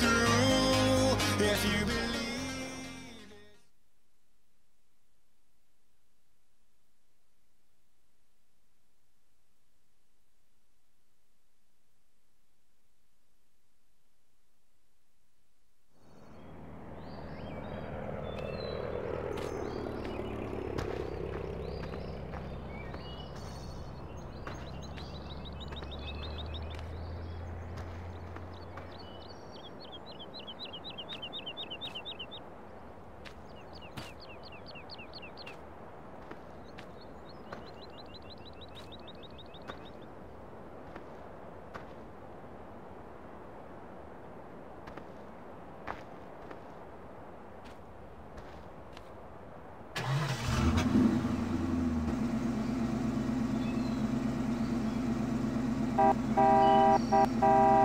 through. If you Thank you.